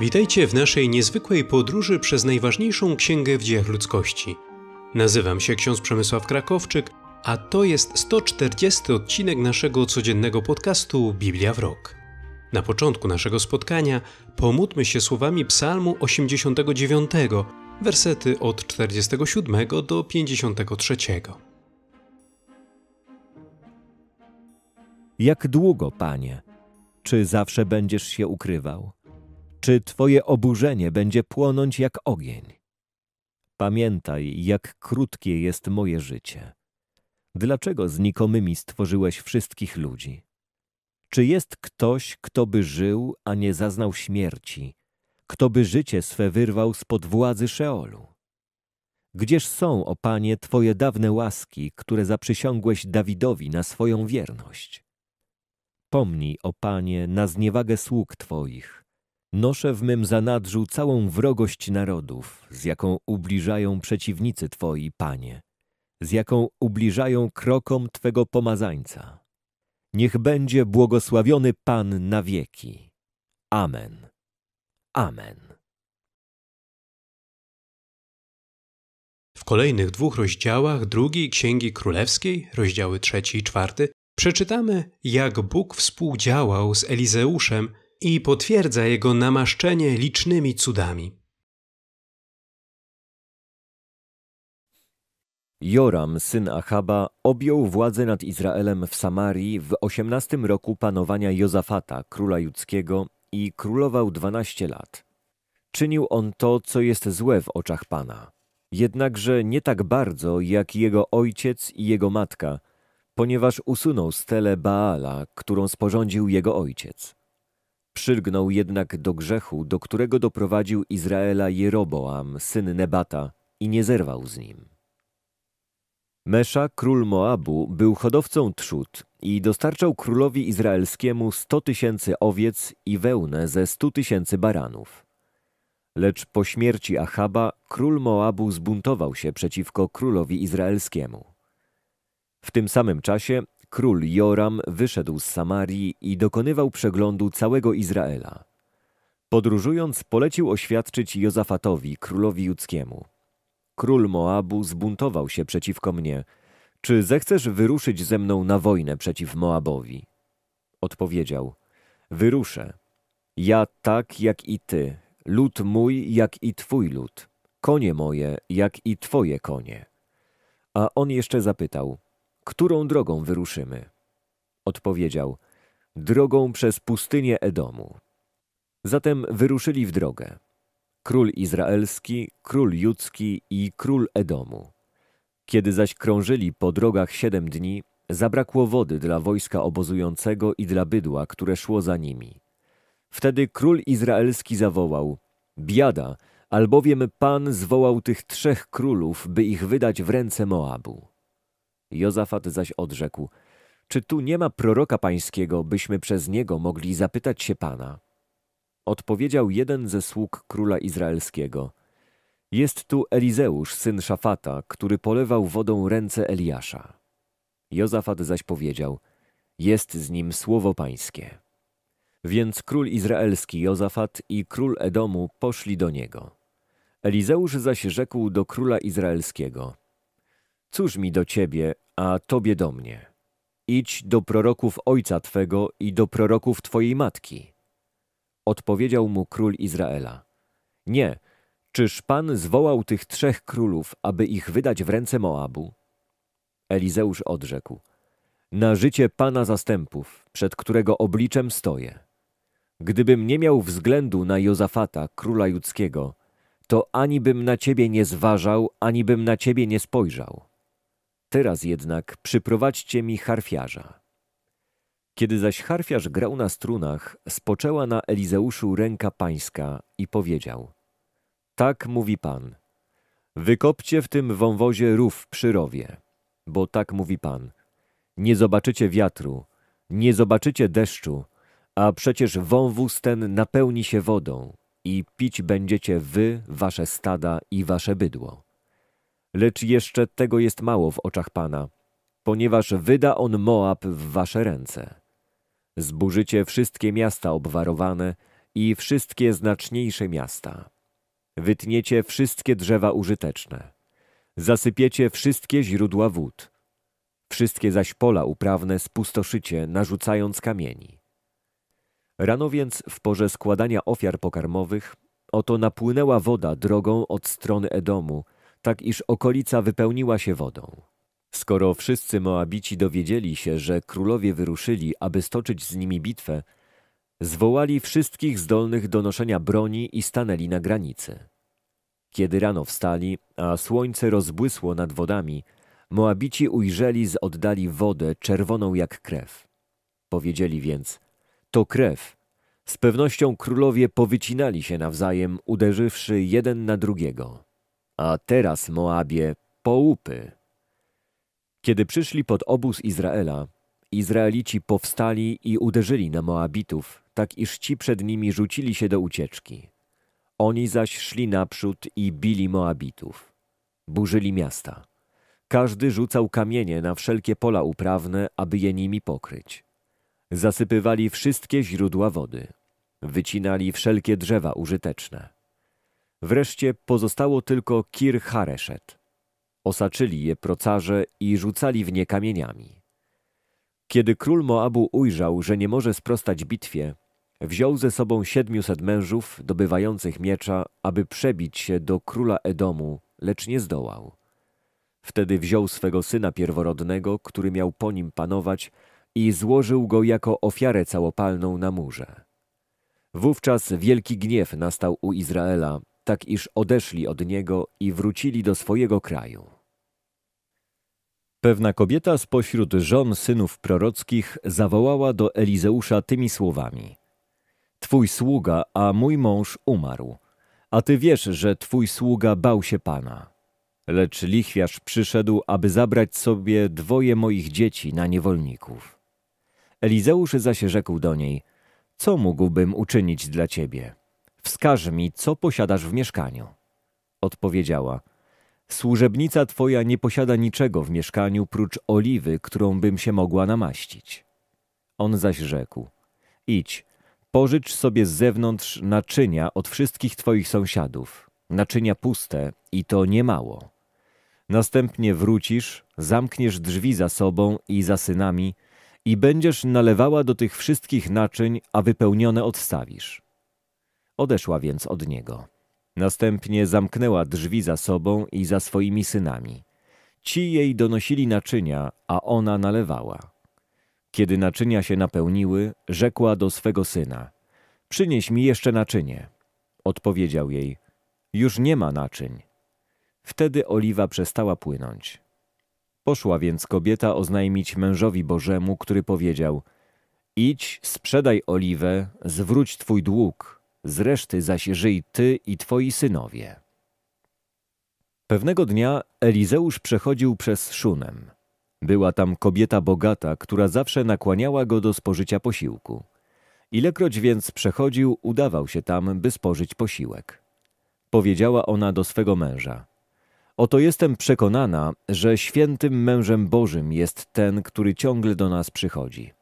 Witajcie w naszej niezwykłej podróży przez najważniejszą księgę w dziejach ludzkości. Nazywam się ksiądz Przemysław Krakowczyk, a to jest 140 odcinek naszego codziennego podcastu Biblia w rok. Na początku naszego spotkania pomódlmy się słowami Psalmu 89, wersety od 47 do 53. Jak długo, panie? Czy zawsze będziesz się ukrywał? Czy twoje oburzenie będzie płonąć jak ogień? Pamiętaj, jak krótkie jest moje życie. Dlaczego znikomymi stworzyłeś wszystkich ludzi? Czy jest ktoś, kto by żył, a nie zaznał śmierci, kto by życie swe wyrwał spod władzy Szeolu? Gdzież są, o Panie, Twoje dawne łaski, które zaprzysiągłeś Dawidowi na swoją wierność? Pomnij, o Panie, na zniewagę sług Twoich. Noszę w mym zanadrzu całą wrogość narodów, z jaką ubliżają przeciwnicy Twoi, Panie, z jaką ubliżają krokom Twego pomazańca. Niech będzie błogosławiony Pan na wieki. Amen. Amen. W kolejnych dwóch rozdziałach drugiej Księgi Królewskiej, rozdziały trzeci i czwarty, przeczytamy, jak Bóg współdziałał z Elizeuszem i potwierdza jego namaszczenie licznymi cudami. Joram, syn Achaba, objął władzę nad Izraelem w Samarii w osiemnastym roku panowania Jozafata, króla judzkiego, i królował dwanaście lat. Czynił on to, co jest złe w oczach Pana, jednakże nie tak bardzo, jak jego ojciec i jego matka, ponieważ usunął stelę Baala, którą sporządził jego ojciec. Przylgnął jednak do grzechu, do którego doprowadził Izraela Jeroboam, syn Nebata, i nie zerwał z nim. Mesza, król Moabu, był hodowcą trzód i dostarczał królowi izraelskiemu sto tysięcy owiec i wełnę ze stu tysięcy baranów. Lecz po śmierci Achaba król Moabu zbuntował się przeciwko królowi izraelskiemu. W tym samym czasie król Joram wyszedł z Samarii i dokonywał przeglądu całego Izraela. Podróżując polecił oświadczyć Jozafatowi, królowi judzkiemu – król Moabu zbuntował się przeciwko mnie. Czy zechcesz wyruszyć ze mną na wojnę przeciw Moabowi? Odpowiedział, wyruszę. Ja tak jak i ty, lud mój jak i twój lud, konie moje jak i twoje konie. A on jeszcze zapytał, którą drogą wyruszymy? Odpowiedział, drogą przez pustynię Edomu. Zatem wyruszyli w drogę król izraelski, król judzki i król Edomu. Kiedy zaś krążyli po drogach siedem dni, zabrakło wody dla wojska obozującego i dla bydła, które szło za nimi. Wtedy król izraelski zawołał: Biada, albowiem Pan zwołał tych trzech królów, by ich wydać w ręce Moabu. Jozafat zaś odrzekł: Czy tu nie ma proroka pańskiego, byśmy przez niego mogli zapytać się Pana? Odpowiedział jeden ze sług króla izraelskiego. Jest tu Elizeusz, syn Szafata, który polewał wodą ręce Eliasza. Jozafat zaś powiedział, jest z nim słowo pańskie. Więc król izraelski Jozafat i król Edomu poszli do niego. Elizeusz zaś rzekł do króla izraelskiego, cóż mi do ciebie, a tobie do mnie? Idź do proroków ojca twego i do proroków twojej matki. Odpowiedział mu król Izraela. Nie, czyż Pan zwołał tych trzech królów, aby ich wydać w ręce Moabu? Elizeusz odrzekł. Na życie Pana zastępów, przed którego obliczem stoję. Gdybym nie miał względu na Jozafata, króla judzkiego, to ani bym na ciebie nie zważał, ani bym na ciebie nie spojrzał. Teraz jednak przyprowadźcie mi harfiarza. Kiedy zaś harfiarz grał na strunach, spoczęła na Elizeuszu ręka pańska i powiedział Tak mówi Pan, wykopcie w tym wąwozie rów przy rowie, bo tak mówi Pan, nie zobaczycie wiatru, nie zobaczycie deszczu, a przecież wąwóz ten napełni się wodą i pić będziecie wy, wasze stada i wasze bydło. Lecz jeszcze tego jest mało w oczach Pana, ponieważ wyda on Moab w wasze ręce. Zburzycie wszystkie miasta obwarowane i wszystkie znaczniejsze miasta. Wytniecie wszystkie drzewa użyteczne. Zasypiecie wszystkie źródła wód. Wszystkie zaś pola uprawne spustoszycie, narzucając kamieni. Rano więc w porze składania ofiar pokarmowych oto napłynęła woda drogą od strony Edomu, tak iż okolica wypełniła się wodą. Skoro wszyscy Moabici dowiedzieli się, że królowie wyruszyli, aby stoczyć z nimi bitwę, zwołali wszystkich zdolnych do noszenia broni i stanęli na granicy. Kiedy rano wstali, a słońce rozbłysło nad wodami, Moabici ujrzeli z oddali wodę czerwoną jak krew. Powiedzieli więc, to krew. Z pewnością królowie powycinali się nawzajem, uderzywszy jeden na drugiego. A teraz, Moabie, połupy. Kiedy przyszli pod obóz Izraela, Izraelici powstali i uderzyli na Moabitów, tak iż ci przed nimi rzucili się do ucieczki. Oni zaś szli naprzód i bili Moabitów. Burzyli miasta. Każdy rzucał kamienie na wszelkie pola uprawne, aby je nimi pokryć. Zasypywali wszystkie źródła wody. Wycinali wszelkie drzewa użyteczne. Wreszcie pozostało tylko Kir Hareszet. Osaczyli je procarze i rzucali w nie kamieniami. Kiedy król Moabu ujrzał, że nie może sprostać bitwie, wziął ze sobą siedmiuset mężów dobywających miecza, aby przebić się do króla Edomu, lecz nie zdołał. Wtedy wziął swego syna pierworodnego, który miał po nim panować, i złożył go jako ofiarę całopalną na murze. Wówczas wielki gniew nastał u Izraela, tak iż odeszli od niego i wrócili do swojego kraju. Pewna kobieta spośród żon synów prorockich zawołała do Elizeusza tymi słowami: Twój sługa, a mój mąż umarł, a ty wiesz, że twój sługa bał się Pana. Lecz lichwiarz przyszedł, aby zabrać sobie dwoje moich dzieci na niewolników. Elizeusz zaś rzekł do niej, co mógłbym uczynić dla ciebie? Wskaż mi, co posiadasz w mieszkaniu. Odpowiedziała, służebnica twoja nie posiada niczego w mieszkaniu, prócz oliwy, którą bym się mogła namaścić. On zaś rzekł, idź, pożycz sobie z zewnątrz naczynia od wszystkich twoich sąsiadów, naczynia puste i to niemało. Następnie wrócisz, zamkniesz drzwi za sobą i za synami i będziesz nalewała do tych wszystkich naczyń, a wypełnione odstawisz. Odeszła więc od niego. Następnie zamknęła drzwi za sobą i za swoimi synami. Ci jej donosili naczynia, a ona nalewała. Kiedy naczynia się napełniły, rzekła do swego syna: Przynieś mi jeszcze naczynie. Odpowiedział jej: Już nie ma naczyń. Wtedy oliwa przestała płynąć. Poszła więc kobieta oznajmić mężowi Bożemu, który powiedział: Idź, sprzedaj oliwę, zwróć twój dług, z reszty zaś żyj ty i twoi synowie. Pewnego dnia Elizeusz przechodził przez Szunem. Była tam kobieta bogata, która zawsze nakłaniała go do spożycia posiłku. Ilekroć więc przechodził, udawał się tam, by spożyć posiłek. Powiedziała ona do swego męża – Oto jestem przekonana, że świętym mężem Bożym jest ten, który ciągle do nas przychodzi.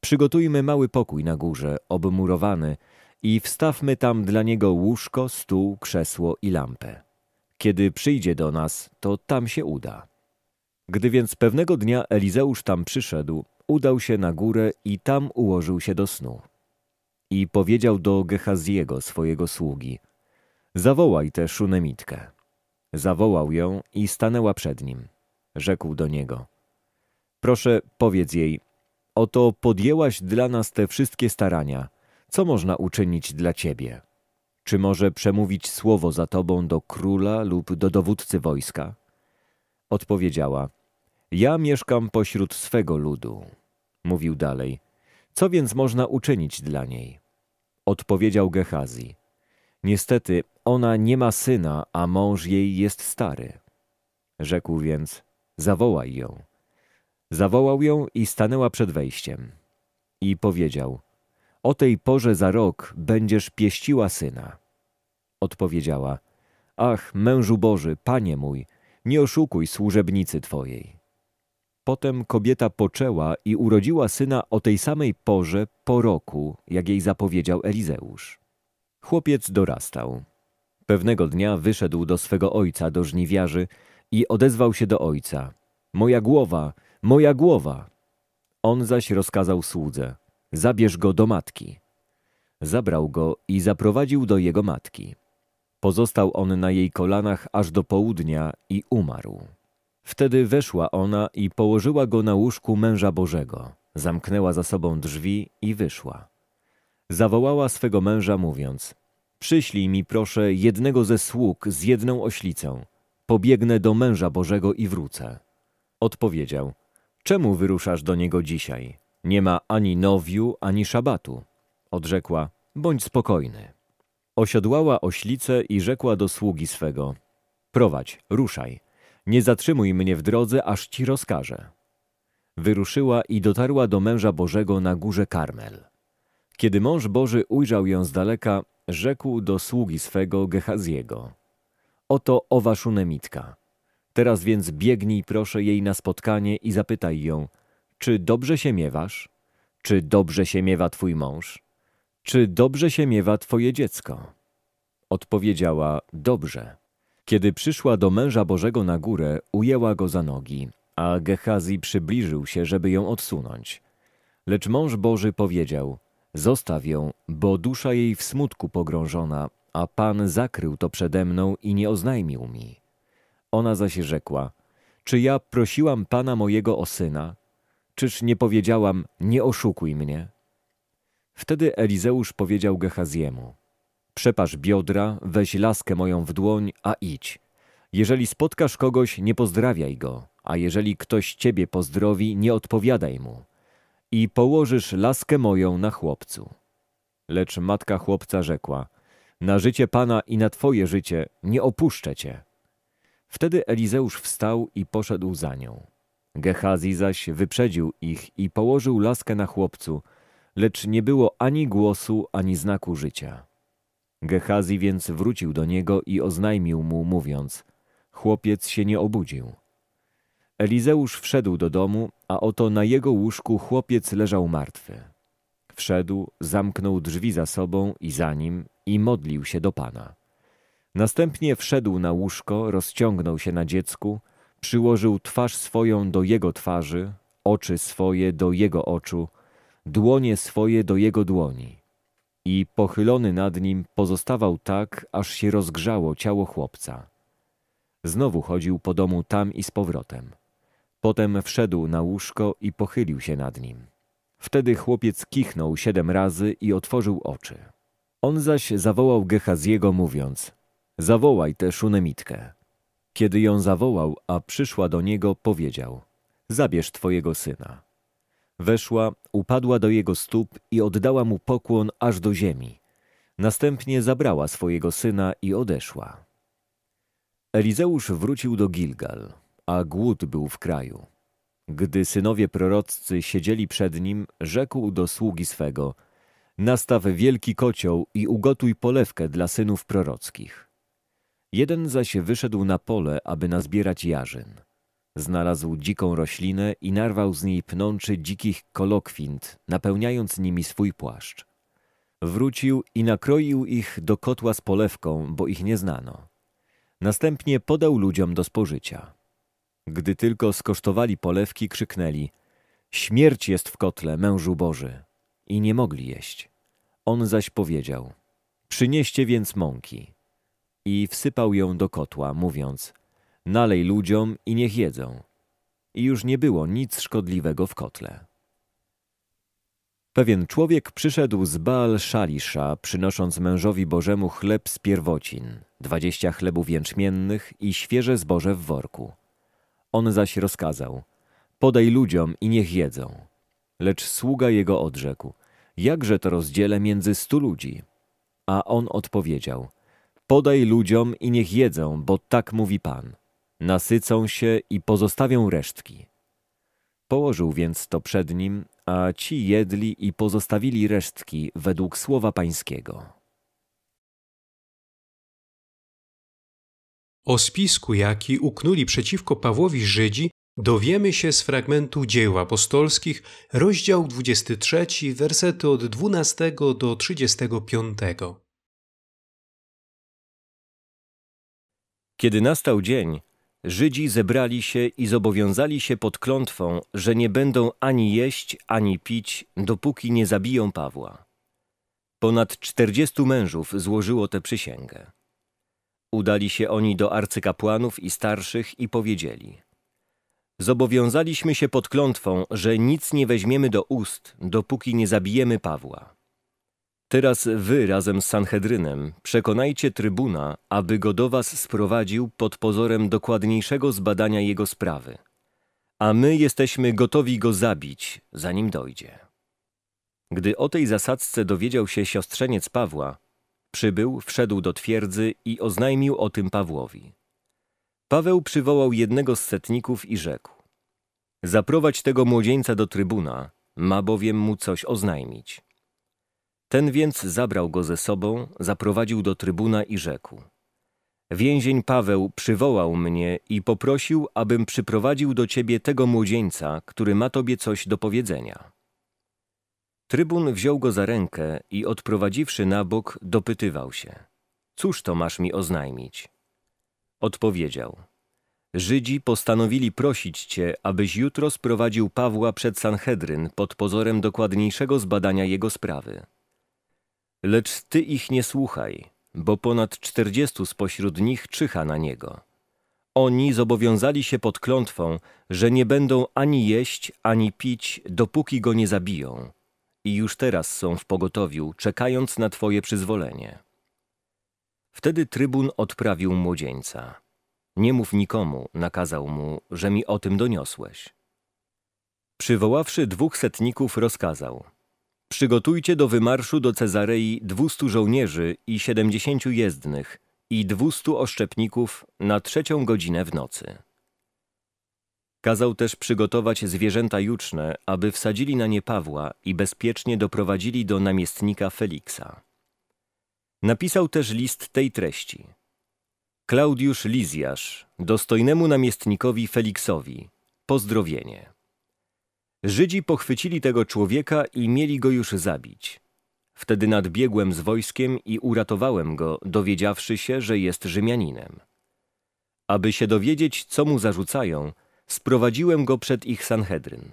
Przygotujmy mały pokój na górze, obmurowany, i wstawmy tam dla niego łóżko, stół, krzesło i lampę. Kiedy przyjdzie do nas, to tam się uda. Gdy więc pewnego dnia Elizeusz tam przyszedł, udał się na górę i tam ułożył się do snu. I powiedział do Gehaziego, swojego sługi, zawołaj tę szunemitkę. Zawołał ją i stanęła przed nim. Rzekł do niego: Proszę, powiedz jej, oto podjęłaś dla nas te wszystkie starania. Co można uczynić dla ciebie? Czy może przemówić słowo za tobą do króla lub do dowódcy wojska? Odpowiedziała: Ja mieszkam pośród swego ludu. Mówił dalej: Co więc można uczynić dla niej? Odpowiedział Gehazi: Niestety ona nie ma syna, a mąż jej jest stary. Rzekł więc, zawołaj ją. Zawołał ją i stanęła przed wejściem. I powiedział, o tej porze za rok będziesz pieściła syna. Odpowiedziała, ach, mężu Boży, panie mój, nie oszukuj służebnicy twojej. Potem kobieta poczęła i urodziła syna o tej samej porze po roku, jak jej zapowiedział Elizeusz. Chłopiec dorastał. Pewnego dnia wyszedł do swego ojca, do żniwiarzy i odezwał się do ojca. Moja głowa, moja głowa! On zaś rozkazał słudze. Zabierz go do matki. Zabrał go i zaprowadził do jego matki. Pozostał on na jej kolanach aż do południa i umarł. Wtedy weszła ona i położyła go na łóżku męża Bożego. Zamknęła za sobą drzwi i wyszła. Zawołała swego męża, mówiąc: Przyślij mi, proszę, jednego ze sług z jedną oślicą. Pobiegnę do męża Bożego i wrócę. Odpowiedział: Czemu wyruszasz do niego dzisiaj? Nie ma ani nowiu, ani szabatu. Odrzekła: Bądź spokojny. Osiodłała oślicę i rzekła do sługi swego: Prowadź, ruszaj. Nie zatrzymuj mnie w drodze, aż ci rozkażę. Wyruszyła i dotarła do męża Bożego na górze Karmel. Kiedy mąż Boży ujrzał ją z daleka, rzekł do sługi swego Gehaziego: Oto owa szunemitka. Teraz więc biegnij proszę jej na spotkanie i zapytaj ją, czy dobrze się miewasz? Czy dobrze się miewa twój mąż? Czy dobrze się miewa twoje dziecko? Odpowiedziała, dobrze. Kiedy przyszła do męża Bożego na górę, ujęła go za nogi, a Gehazi przybliżył się, żeby ją odsunąć. Lecz mąż Boży powiedział, zostaw ją, bo dusza jej w smutku pogrążona, a Pan zakrył to przede mną i nie oznajmił mi. Ona zaś rzekła, czy ja prosiłam Pana mojego o syna? Czyż nie powiedziałam, nie oszukuj mnie? Wtedy Elizeusz powiedział Gehaziemu, przepasz biodra, weź laskę moją w dłoń, a idź. Jeżeli spotkasz kogoś, nie pozdrawiaj go, a jeżeli ktoś ciebie pozdrowi, nie odpowiadaj mu. I położysz laskę moją na chłopcu. Lecz matka chłopca rzekła, na życie Pana i na twoje życie nie opuszczę cię. Wtedy Elizeusz wstał i poszedł za nią. Gehazi zaś wyprzedził ich i położył laskę na chłopcu, lecz nie było ani głosu, ani znaku życia. Gehazi więc wrócił do niego i oznajmił mu, mówiąc, chłopiec się nie obudził. Elizeusz wszedł do domu, a oto na jego łóżku chłopiec leżał martwy. Wszedł, zamknął drzwi za sobą i za nim i modlił się do Pana. Następnie wszedł na łóżko, rozciągnął się na dziecku, przyłożył twarz swoją do jego twarzy, oczy swoje do jego oczu, dłonie swoje do jego dłoni. I pochylony nad nim pozostawał tak, aż się rozgrzało ciało chłopca. Znowu chodził po domu tam i z powrotem. Potem wszedł na łóżko i pochylił się nad nim. Wtedy chłopiec kichnął siedem razy i otworzył oczy. On zaś zawołał Gehaziego, mówiąc: Zawołaj tę szunemitkę. Kiedy ją zawołał, a przyszła do niego, powiedział: Zabierz twojego syna. Weszła, upadła do jego stóp i oddała mu pokłon aż do ziemi. Następnie zabrała swojego syna i odeszła. Elizeusz wrócił do Gilgal, a głód był w kraju. Gdy synowie proroccy siedzieli przed nim, rzekł do sługi swego: Nastaw wielki kocioł i ugotuj polewkę dla synów prorockich. Jeden zaś wyszedł na pole, aby nazbierać jarzyn. Znalazł dziką roślinę i narwał z niej pnączy dzikich kolokwint, napełniając nimi swój płaszcz. Wrócił i nakroił ich do kotła z polewką, bo ich nie znano. Następnie podał ludziom do spożycia. Gdy tylko skosztowali polewki, krzyknęli: Śmierć jest w kotle, mężu Boży! I nie mogli jeść. On zaś powiedział: Przynieście więc mąki. I wsypał ją do kotła, mówiąc: Nalej ludziom i niech jedzą. I już nie było nic szkodliwego w kotle. Pewien człowiek przyszedł z Baal Szalisza, przynosząc mężowi Bożemu chleb z pierwocin, dwadzieścia chlebów jęczmiennych i świeże zboże w worku. On zaś rozkazał, podaj ludziom i niech jedzą. Lecz sługa jego odrzekł, jakże to rozdzielę między stu ludzi? A on odpowiedział, podaj ludziom i niech jedzą, bo tak mówi Pan. Nasycą się i pozostawią resztki. Położył więc to przed nim, a ci jedli i pozostawili resztki według słowa pańskiego. O spisku, jaki uknuli przeciwko Pawłowi Żydzi, dowiemy się z fragmentu Dzieł Apostolskich, rozdział 23, wersety od 12 do 35. Kiedy nastał dzień, Żydzi zebrali się i zobowiązali się pod klątwą, że nie będą ani jeść, ani pić, dopóki nie zabiją Pawła. Ponad czterdziestu mężów złożyło tę przysięgę. Udali się oni do arcykapłanów i starszych i powiedzieli: Zobowiązaliśmy się pod klątwą, że nic nie weźmiemy do ust, dopóki nie zabijemy Pawła. Teraz wy razem z Sanhedrynem przekonajcie trybuna, aby go do was sprowadził pod pozorem dokładniejszego zbadania jego sprawy. A my jesteśmy gotowi go zabić, zanim dojdzie. Gdy o tej zasadzce dowiedział się siostrzeniec Pawła, przybył, wszedł do twierdzy i oznajmił o tym Pawłowi. Paweł przywołał jednego z setników i rzekł: Zaprowadź tego młodzieńca do trybuna, ma bowiem mu coś oznajmić. Ten więc zabrał go ze sobą, zaprowadził do trybuna i rzekł: Więzień Paweł przywołał mnie i poprosił, abym przyprowadził do ciebie tego młodzieńca, który ma tobie coś do powiedzenia. Trybun wziął go za rękę i odprowadziwszy na bok, dopytywał się: Cóż to masz mi oznajmić? Odpowiedział: Żydzi postanowili prosić cię, abyś jutro sprowadził Pawła przed Sanhedryn pod pozorem dokładniejszego zbadania jego sprawy. Lecz ty ich nie słuchaj, bo ponad czterdziestu spośród nich czyha na niego. Oni zobowiązali się pod klątwą, że nie będą ani jeść, ani pić, dopóki go nie zabiją. I już teraz są w pogotowiu, czekając na twoje przyzwolenie. Wtedy trybun odprawił młodzieńca. Nie mów nikomu, nakazał mu, że mi o tym doniosłeś. Przywoławszy dwóch setników, rozkazał – Przygotujcie do wymarszu do Cezarei dwustu żołnierzy i siedemdziesięciu jezdnych i dwustu oszczepników na trzecią godzinę w nocy. Kazał też przygotować zwierzęta juczne, aby wsadzili na nie Pawła i bezpiecznie doprowadzili do namiestnika Feliksa. Napisał też list tej treści. Klaudiusz Lizjasz, dostojnemu namiestnikowi Feliksowi, pozdrowienie. Żydzi pochwycili tego człowieka i mieli go już zabić. Wtedy nadbiegłem z wojskiem i uratowałem go, dowiedziawszy się, że jest Rzymianinem. Aby się dowiedzieć, co mu zarzucają, sprowadziłem go przed ich Sanhedryn.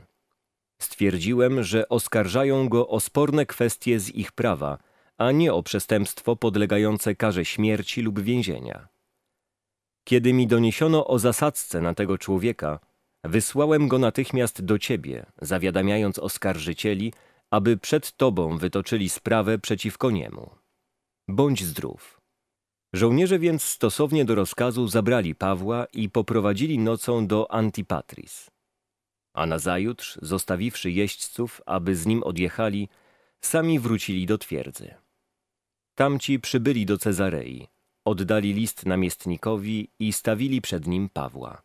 Stwierdziłem, że oskarżają go o sporne kwestie z ich prawa, a nie o przestępstwo podlegające karze śmierci lub więzienia. Kiedy mi doniesiono o zasadzce na tego człowieka, Wysłałem go natychmiast do ciebie, zawiadamiając oskarżycieli, aby przed tobą wytoczyli sprawę przeciwko niemu. Bądź zdrów. Żołnierze więc stosownie do rozkazu zabrali Pawła i poprowadzili nocą do Antipatris. A nazajutrz, zostawiwszy jeźdźców, aby z nim odjechali, sami wrócili do twierdzy. Tamci przybyli do Cezarei, oddali list namiestnikowi i stawili przed nim Pawła.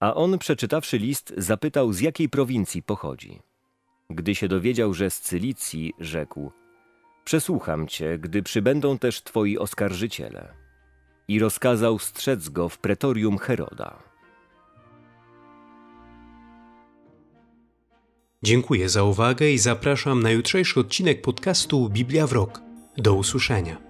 A on, przeczytawszy list, zapytał, z jakiej prowincji pochodzi. Gdy się dowiedział, że z Cylicji, rzekł: Przesłucham cię, gdy przybędą też twoi oskarżyciele. I rozkazał strzec go w pretorium Heroda. Dziękuję za uwagę i zapraszam na jutrzejszy odcinek podcastu Biblia w rok. Do usłyszenia.